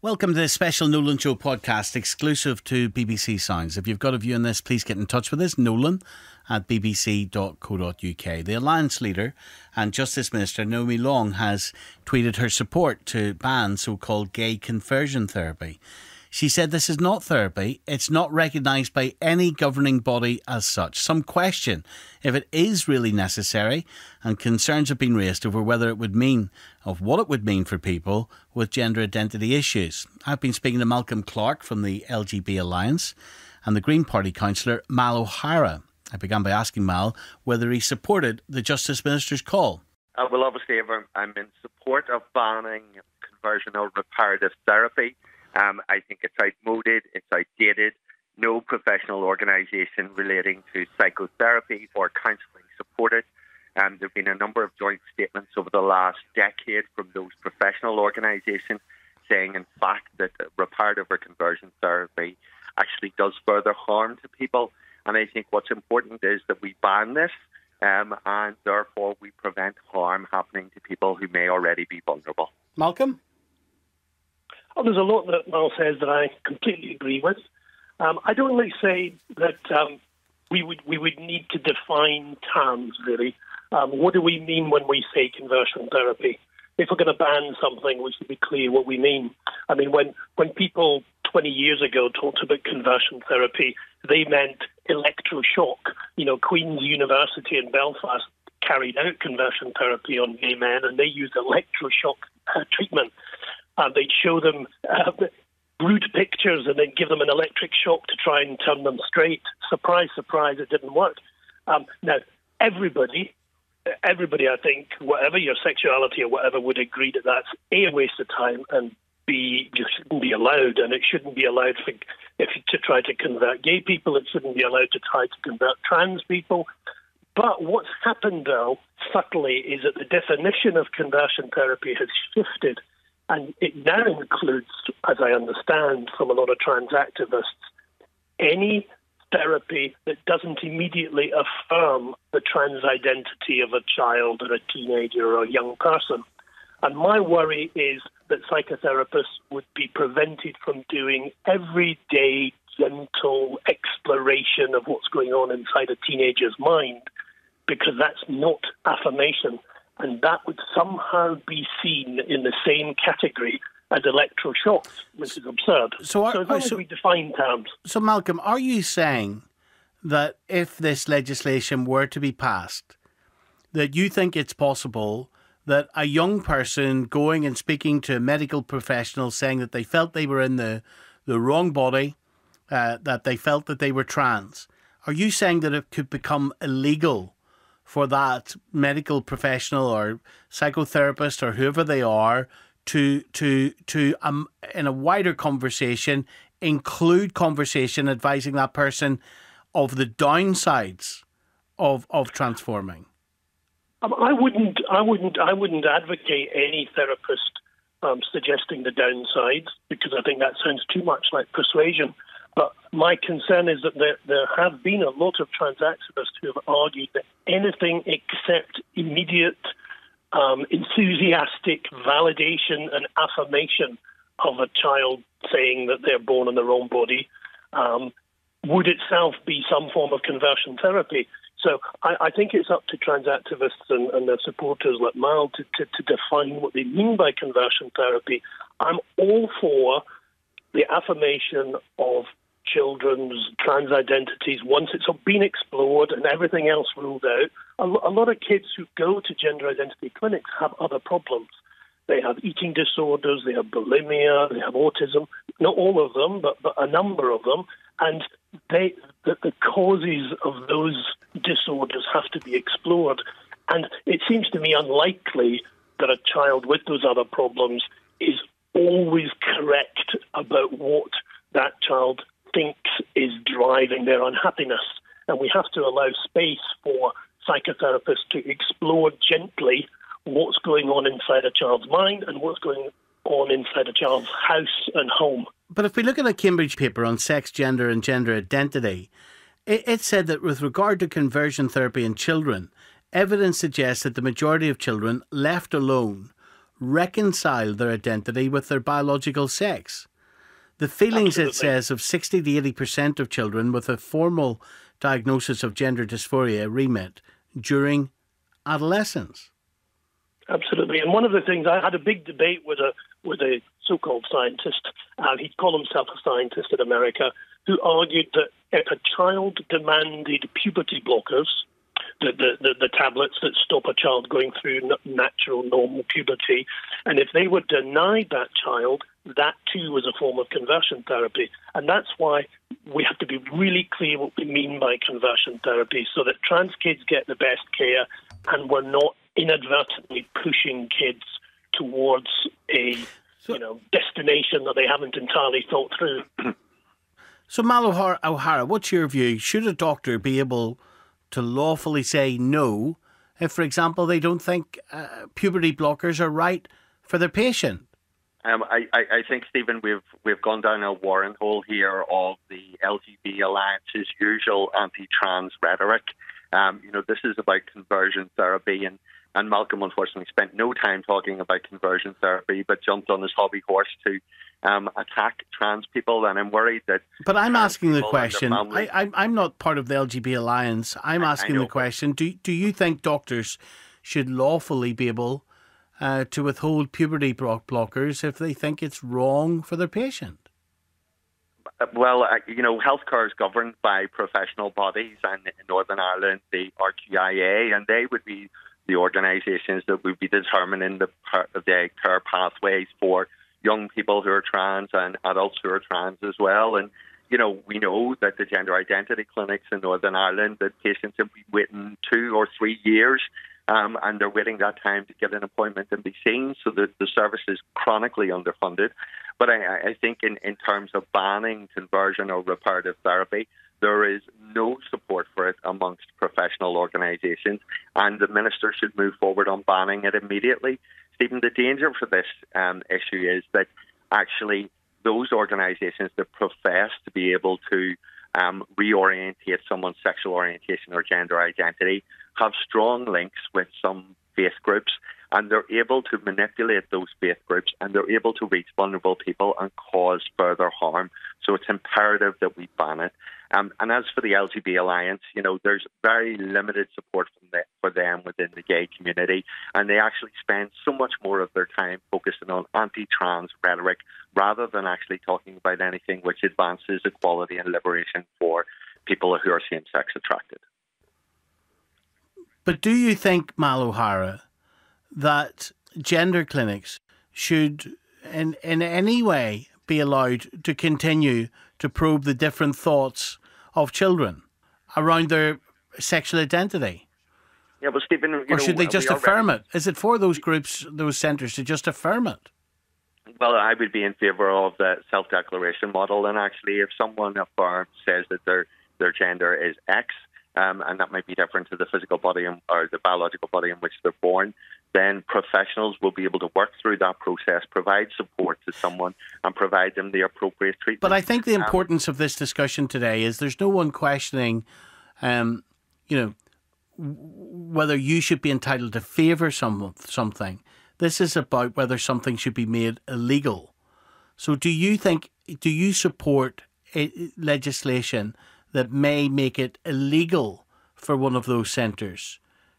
Welcome to this special Nolan Show podcast exclusive to BBC Sounds. If you've got a view on this, please get in touch with us, nolan at bbc.co.uk. The Alliance leader and Justice Minister Naomi Long has tweeted her support to ban so called gay conversion therapy. She said this is not therapy, it's not recognised by any governing body as such. Some question if it is really necessary, and concerns have been raised over whether it would mean, of what it would mean for people with gender identity issues. I've been speaking to Malcolm Clark from the LGB Alliance and the Green Party councillor Mal O'Hara. I began by asking Mal whether he supported the Justice Minister's call. Uh, well, obviously, I'm in support of banning conversion or reparative therapy. Um, I think it's outmoded, it's outdated. No professional organisation relating to psychotherapy or counselling supported. Um, there have been a number of joint statements over the last decade from those professional organisations saying, in fact, that reparative or conversion therapy actually does further harm to people. And I think what's important is that we ban this um, and therefore we prevent harm happening to people who may already be vulnerable. Malcolm? Well, there's a lot that Mal says that I completely agree with. Um, I'd only say that um, we would we would need to define terms really. Um, what do we mean when we say conversion therapy? If we're going to ban something, we should be clear what we mean. I mean, when when people 20 years ago talked about conversion therapy, they meant electroshock. You know, Queen's University in Belfast carried out conversion therapy on gay men, and they used electroshock uh, treatment. Uh, they'd show them uh, rude pictures and then give them an electric shock to try and turn them straight. Surprise, surprise, it didn't work. Um, now, everybody, everybody, I think, whatever your sexuality or whatever, would agree that that's a, a waste of time and b just shouldn't be allowed, and it shouldn't be allowed for if to try to convert gay people. It shouldn't be allowed to try to convert trans people. But what's happened, though, subtly, is that the definition of conversion therapy has shifted and it now includes, as I understand from a lot of trans activists, any therapy that doesn't immediately affirm the trans identity of a child or a teenager or a young person. And my worry is that psychotherapists would be prevented from doing everyday gentle exploration of what's going on inside a teenager's mind because that's not affirmation and that would somehow be seen in the same category as electroshocks, which is absurd. So, are, so as long so, as we define terms. So, Malcolm, are you saying that if this legislation were to be passed, that you think it's possible that a young person going and speaking to a medical professional saying that they felt they were in the, the wrong body, uh, that they felt that they were trans, are you saying that it could become illegal for that medical professional or psychotherapist or whoever they are to to to um, in a wider conversation include conversation advising that person of the downsides of of transforming. Um, I wouldn't I wouldn't I wouldn't advocate any therapist um, suggesting the downsides because I think that sounds too much like persuasion but my concern is that there, there have been a lot of trans activists who have argued that anything except immediate, um, enthusiastic validation and affirmation of a child saying that they're born in their own body um, would itself be some form of conversion therapy. So I, I, think it's up to trans activists and, and their supporters like Mal to, to, to define what they mean by conversion therapy. I'm all for the affirmation of children's trans identities once it's been explored and everything else ruled out. A, lot of kids who go to gender identity clinics have other problems. They have eating disorders, they have bulimia, they have autism. Not all of them, but, but a number of them. And they, the, the causes of those disorders have to be explored. And it seems to me unlikely that a child with those other problems is always correct about what that child thinks is driving their unhappiness. And we have to allow space for psychotherapists to explore gently what's going on inside a child's mind and what's going on inside a child's house and home. But if we look at a Cambridge paper on sex, gender, and gender identity, it, it said that with regard to conversion therapy in children, evidence suggests that the majority of children left alone reconcile their identity with their biological sex. The feelings, Absolutely. it says, of 60 to 80% of children with a formal diagnosis of gender dysphoria remit during adolescence. Absolutely. And one of the things I had a big debate with a with a so-called scientist, uh, he'd call himself a scientist in America, who argued that if a child demanded puberty blockers, the, the, the, the, tablets that stop a child going through natural, normal puberty. And if they were denied that child, that too was a form of conversion therapy. And that's why we have to be really clear what we mean by conversion therapy so that trans kids get the best care and we're not inadvertently pushing kids towards a so, you know destination that they haven't entirely thought through. So, Mal O'Hara, what's your view? Should a doctor be able to lawfully say no if, for example, they don't think uh, puberty blockers are right for their patient? Um, I, I, think, Stephen, we've we've gone down a warren hole here of the LGB Alliance's usual anti-trans rhetoric. Um, you know, this is about conversion therapy, and, and Malcolm unfortunately spent no time talking about conversion therapy, but jumped on his hobby horse to um, attack trans people, and I'm worried that. But I'm asking the question. I, I, am not part of the LGBT Alliance. I'm asking the question: Do do you think doctors should lawfully be able uh, to withhold puberty blockers if they think it's wrong for their patient? Uh, well, uh, you know, healthcare is governed by professional bodies, and in Northern Ireland, the RQIA, and they would be the organisations that would be determining the, part of the care pathways for young people who are trans and adults who are trans as well. And you know, we know that the gender identity clinics in Northern Ireland that patients have been waiting two or three years um, and they're waiting that time to get an appointment and be seen. So the, the service is chronically underfunded. But I, I think in, in terms of banning conversion or reparative therapy, there is no support for it amongst professional organisations, and the minister should move forward on banning it immediately. Stephen, the danger for this um, issue is that actually those organisations that profess to be able to um, reorientate someone's sexual orientation or gender identity have strong links with some faith groups and they're able to manipulate those faith groups and they're able to reach vulnerable people and cause further harm. So it's imperative that we ban it. Um, and as for the LGBT Alliance, you know, there's very limited support the, for them within the gay community, and they actually spend so much more of their time focusing on anti-trans rhetoric rather than actually talking about anything which advances equality and liberation for people who are same-sex attracted. But do you think, Mal O'Hara, that gender clinics should in in any way be allowed to continue to probe the different thoughts of children around their sexual identity? Yeah, but Stephen, or know, should they just affirm it? Is it for those groups, those centres, to just affirm it? Well, I would be in favour of the self-declaration model, and actually, if someone affirms says that their their gender is X, um, and that might be different to the physical body or the biological body in which they're born, then professionals will be able to work through that process, provide support to someone, and provide them the appropriate treatment. But I think the um, importance um, of this discussion today is there's no one questioning, um, you know, whether you should be entitled to favour some, something. This is about whether something should be made illegal. So, do you think, do you support legislation that may make it illegal for one of those centres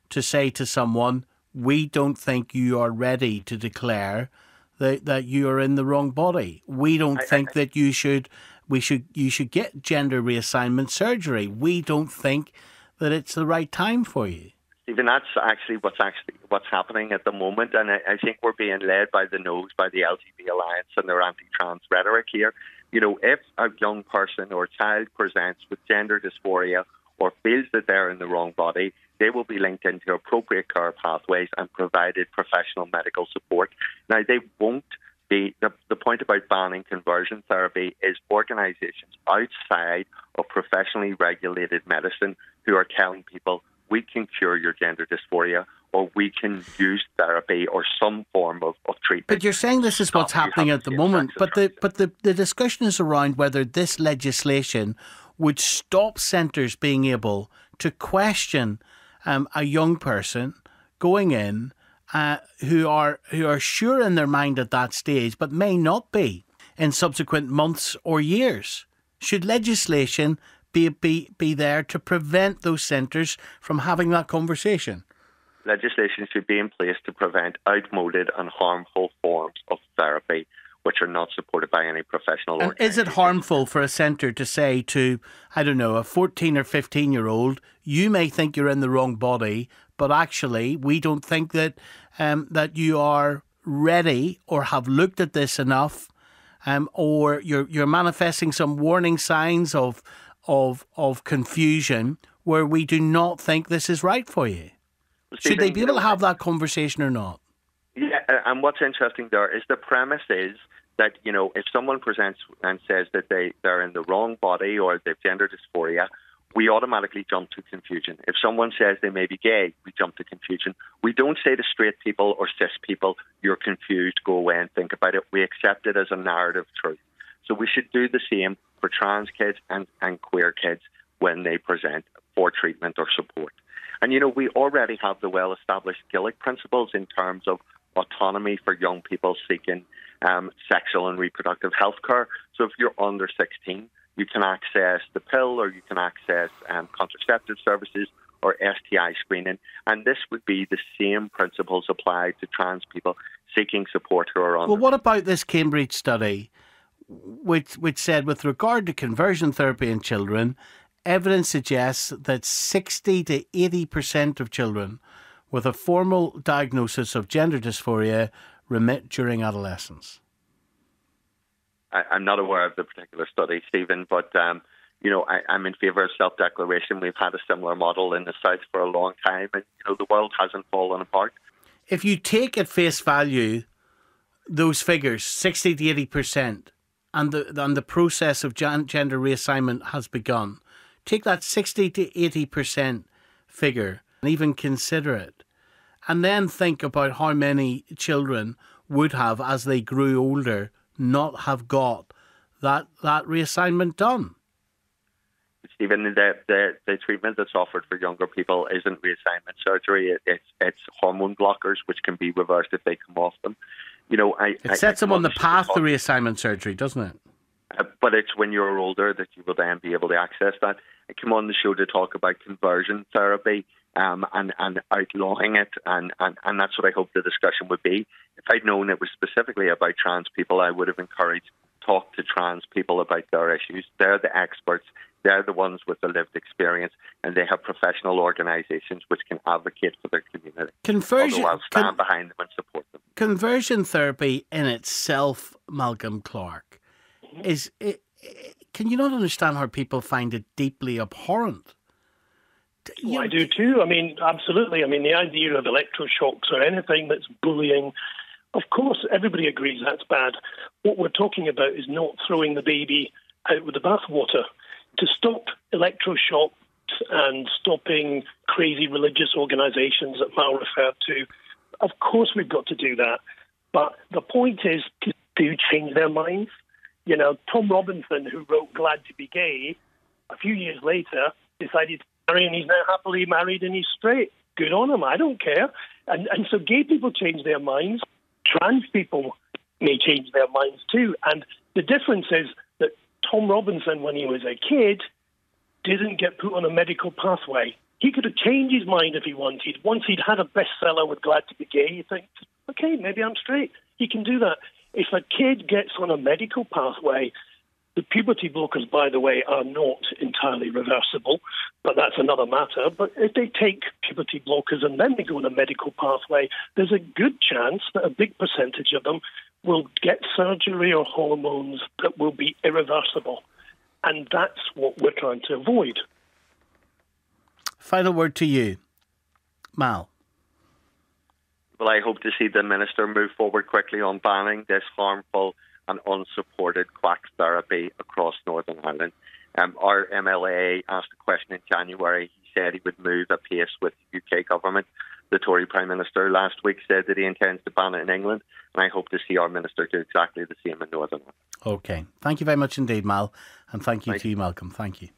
to say to someone, we don't think you are ready to declare that, that you are in the wrong body. We don't I, think I, that you should we should you should get gender reassignment surgery. We don't think that it's the right time for you. Stephen, that's actually what's actually what's happening at the moment, and I, I think we're being led by the nose by the LGBT Alliance and their anti-trans rhetoric here. You know, if a young person or child presents with gender dysphoria or feels that they're in the wrong body, they will be linked into appropriate care pathways and provided professional medical support. Now, they won't be, the, the point about banning conversion therapy is organisations outside of professionally regulated medicine who are telling people we can cure your gender dysphoria or we can use therapy or some form of, of treatment. But you're saying this is what's happening at the moment. But the but the, the discussion is around whether this legislation would stop centres being able to question um, a young person going in uh, who are who are sure in their mind at that stage, but may not be in subsequent months or years? Should legislation be be, be there to prevent those centres from having that conversation? Legislation should be in place to prevent outmoded and harmful forms of therapy which are not supported by any professional and is it harmful for a centre to say to i don't know a 14 or 15 year old you may think you're in the wrong body but actually we don't think that um, that you are ready or have looked at this enough um, or you're you're manifesting some warning signs of of of confusion where we do not think this is right for you should they be able to have that conversation or not yeah, and what's interesting there is the premise is that you know if someone presents and says that they they're in the wrong body or they've gender dysphoria, we automatically jump to confusion. If someone says they may be gay, we jump to confusion. We don't say to straight people or cis people, "You're confused. Go away and think about it." We accept it as a narrative truth. So we should do the same for trans kids and, and queer kids when they present for treatment or support. And you know, we already have the well established Gillick principles in terms of autonomy for young people seeking um, sexual and reproductive health care. So if you're under 16, you can access the pill or you can access um, contraceptive services or STI screening. And this would be the same principles applied to trans people seeking support who are on. Well, what about this Cambridge study, which which said with regard to conversion therapy in children, evidence suggests that sixty to eighty percent of children with a formal diagnosis of gender dysphoria remit during adolescence? I, am not aware of the particular study, Stephen, but um, you know I, am in favour of self-declaration. We've had a similar model in the south for a long time, and you know the world hasn't fallen apart. If you take at face value those figures, sixty to eighty percent, and the and the process of gender reassignment has begun, take that sixty to eighty percent figure and even consider it. And then think about how many children would have, as they grew older, not have got that, that reassignment done. Stephen, the, the, the treatment that's offered for younger people isn't reassignment surgery. It, it's it's hormone blockers, which can be reversed if they come off them. You know, I, it sets I, them on the path to reassignment surgery, doesn't it? Uh, but it's when you're older that you will then be able to access that. I came on the show to talk about conversion therapy um, and, and outlawing it, and, and, and that's what I hope the discussion would be. If I'd known it was specifically about trans people, I would have encouraged talk to trans people about their issues. They're the experts. They're the ones with the lived experience, and they have professional organisations which can advocate for their community. Conversion, I'll stand con- behind them and support them. Conversion therapy in itself, Malcolm Clark, is. It, it, can you not understand how people find it deeply abhorrent? Well, I do too. I mean, absolutely. I mean, the idea of electroshocks or anything that's bullying, of course, everybody agrees that's bad. What we're talking about is not throwing the baby out with the bathwater. To stop electroshocks and stopping crazy religious organizations that Mal referred to, of course, we've got to do that. But the point is to do change their minds. You know, Tom Robinson, who wrote Glad to Be Gay, a few years later decided to marry and he's now happily married and he's straight. Good on him. I don't care. And and so gay people change their minds. Trans people may change their minds too. And the difference is Tom Robinson, when he was a kid, didn't get put on a medical pathway. He could have changed his mind if he wanted. Once he'd had a bestseller with Glad to Be Gay, he thinks, okay, maybe I'm straight. He can do that. If a kid gets on a medical pathway the puberty blockers, by the way, are not entirely reversible, but that's another matter. But if they take puberty blockers and then they go on a medical pathway, there's a good chance that a big percentage of them will get surgery or hormones that will be irreversible. And that's what we're trying to avoid. Final word to you, Mal. Well, I hope to see the minister move forward quickly on banning this harmful and unsupported quack therapy across Northern Ireland. Um, our MLA asked a question in January. He said he would move at pace with the UK government. The Tory Prime Minister last week said that he intends to ban it in England, and I hope to see our Minister do exactly the same in Northern Ireland. Okay. Thank you very much indeed, Mal, and thank you thank to you, Malcolm. Thank you.